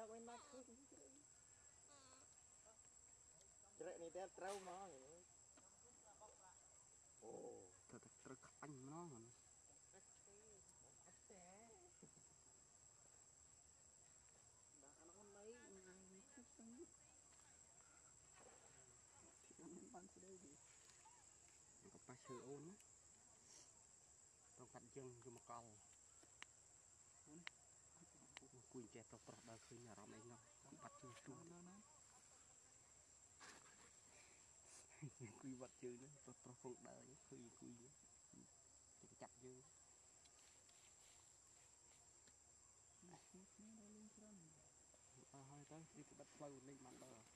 ជ្រឹកគី đấy chắc mới nát khứ ជ្រឹកនេះតែត្រូវមកអូត្រូវតែត្រូវខ្វាញ់ម្ដងហ្នឹងអត់តែបាទអានោះណៃថ្ងៃនេះគឺស្ងប់ទីមិនបានស្ដីទេក៏ប៉ះឈើអូនណាត្រូវកាត់ជើងយកមកកល់អង្គុយចេះប្រុសប្រុសដល់ឃើញអារម្មណ៍អីនោះបាត់ជើងទូណាណាអង្គុយបាត់ជើងហ្នឹងប្រុសប្រុសគង់ដើរឃើញអង្គុយទៅចាប់យើងនេះនេះដល់លេងច្រើនអស់ហើយទៅទីក្បិតផ្លូវលេងបានដល់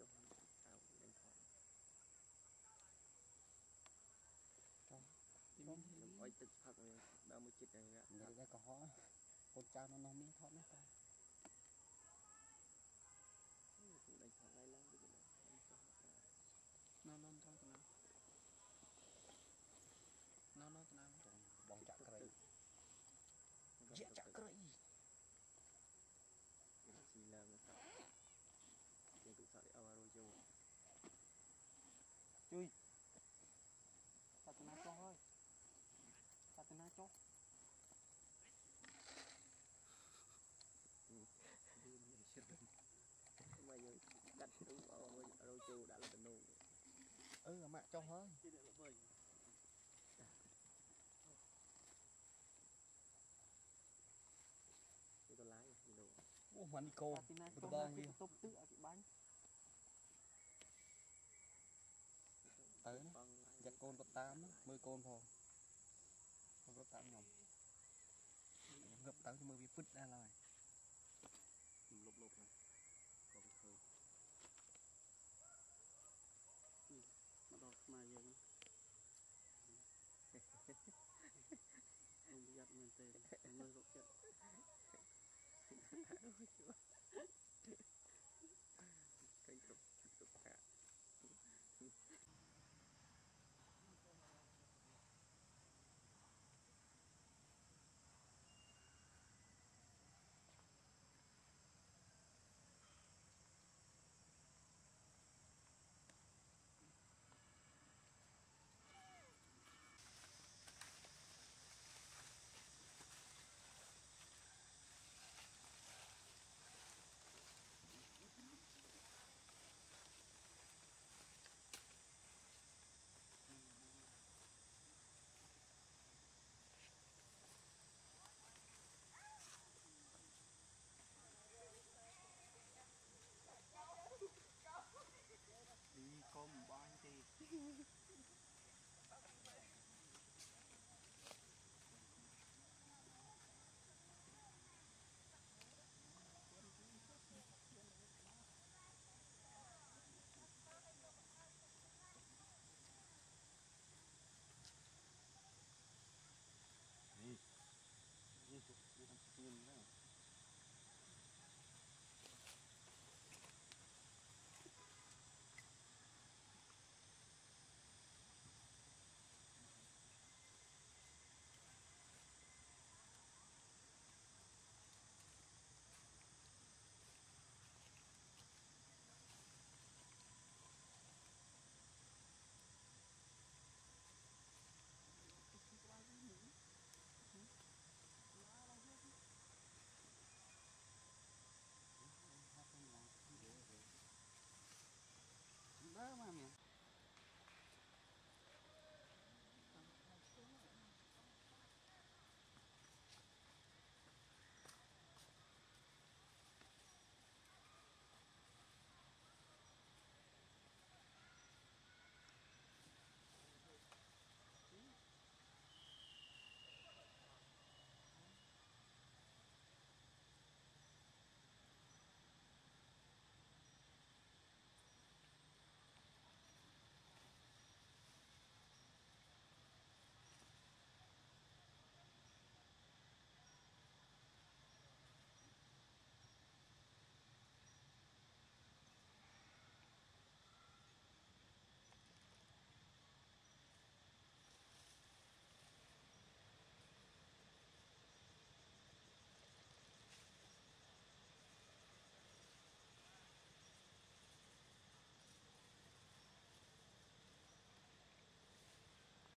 វិញដឹងលេងចុះហើយអើលេងថតទីមានខ្ញុំអុយទឹកផឹកវាដើរមួយចិត្តហ្នឹងនិយាយតែកុហកកូនចៅនៅនោះមានថតនេះតែ chó ừ mà trong hơn. cái ô mà đi cô bật bơm đi. tốt tựa cái bánh. Tới nó giặt côn bật tám mười côn thôi គីឡូ អូម៉ានីកូ កាត់ទីណាចុះ បងវា ទប់ទឹកឲ្យគេបាញ់ ទៅណា បងឡាយ ចាត់កូនទៅតាមណាមើលកូនផងកូនទៅតាមខ្ញុំងឹបទៅមើលវាពឹតដែរឡើយ លុបលុបហ្នឹងក៏មិនឃើញ មកដល់ខ្មែរយើងខ្ញុំប្រយ័ត្នមែនទេមើលរកចិត្ត ឃើញគ្រប់គ្